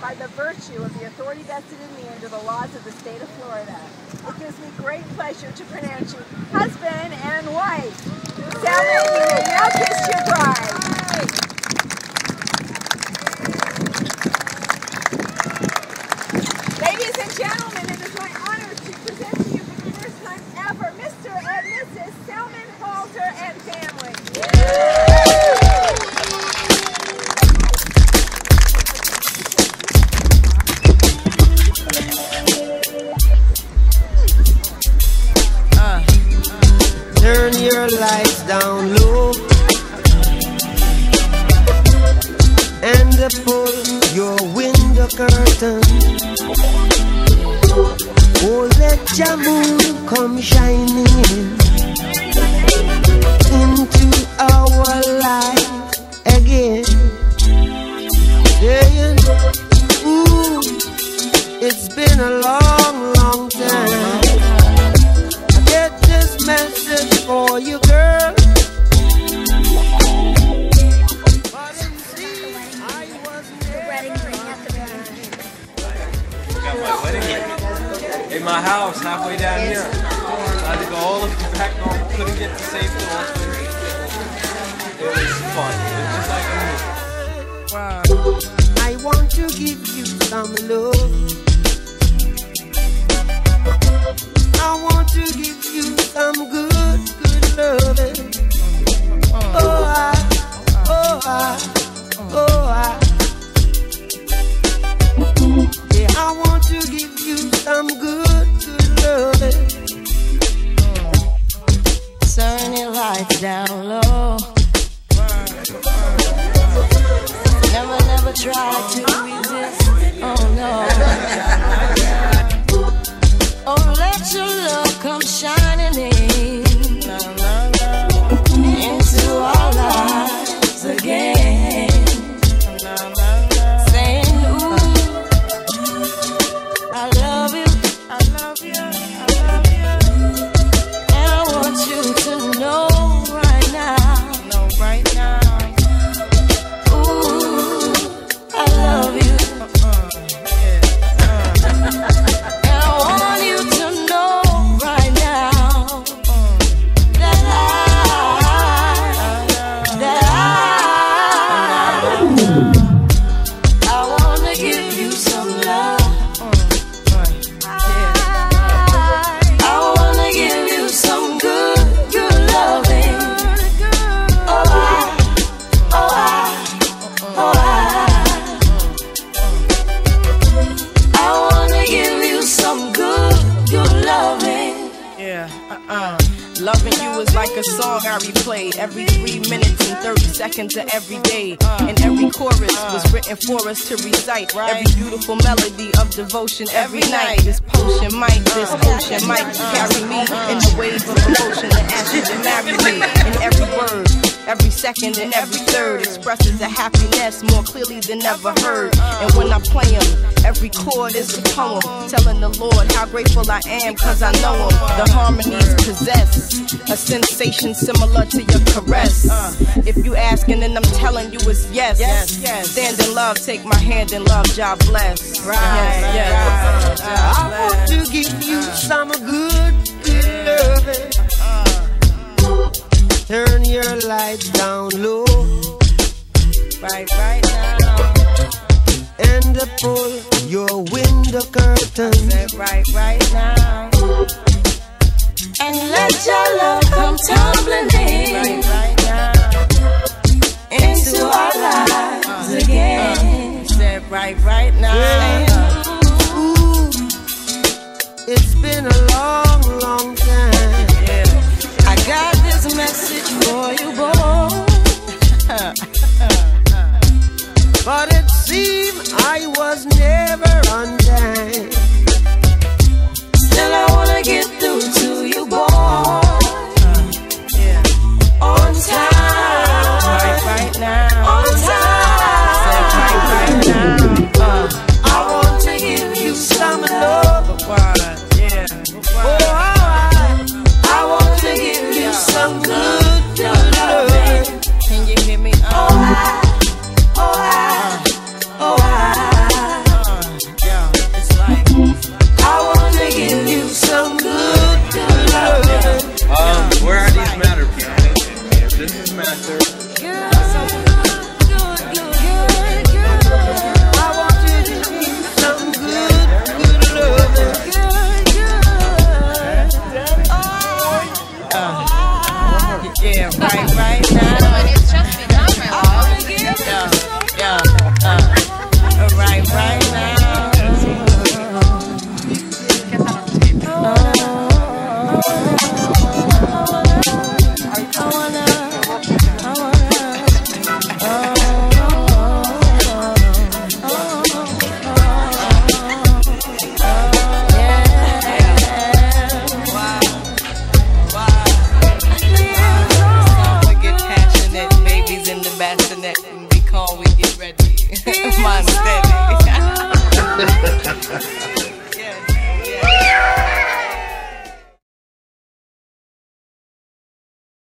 by the virtue of the authority vested in me under the laws of the state of Florida. It gives me great pleasure to pronounce you husband and wife. You may now kiss your bride. Turn your lights down low and pull your window curtain. Oh, let your moon come shining in into our life again. Saying, ooh, it's been a long, my house halfway down here. I had to go all the way back home. Couldn't get to safe to Austin. It was fun. It was just like a movie. I want to give you some love. I want to give you some good, good loving. Oh, I, oh, I, oh, I. Yeah, I want to give you some good down low. Never, never try to loving. Yeah, uh-uh. Loving you is like a song I replay every three minutes and 30 seconds of every day. And every chorus was written for us to recite. Every beautiful melody of devotion every night. This potion might, this uh-huh. ocean might carry me in the wave of emotion and ask you to marry me. In every word, every second and every third expresses a happiness more clearly than ever heard. And when I play them, every chord is a poem telling the Lord how grateful I am cause I know him. The harmonies possess a sensation similar to your caress. Uh. If you asking, then I'm telling you it's yes. Yes, yes. Stand in love, take my hand in love, job bless. Right, yes, yes. I want to give you some good, good loving. Turn your lights down low Right, right now. and pull your window curtain. Right, right now. And let your love come tumbling in Right now. into our lives again. Said right, right now. Yeah, right, right now. Oh, yeah, yeah, oh, right, right now. Oh, oh, oh. call we get ready. Mine's steady. Oh,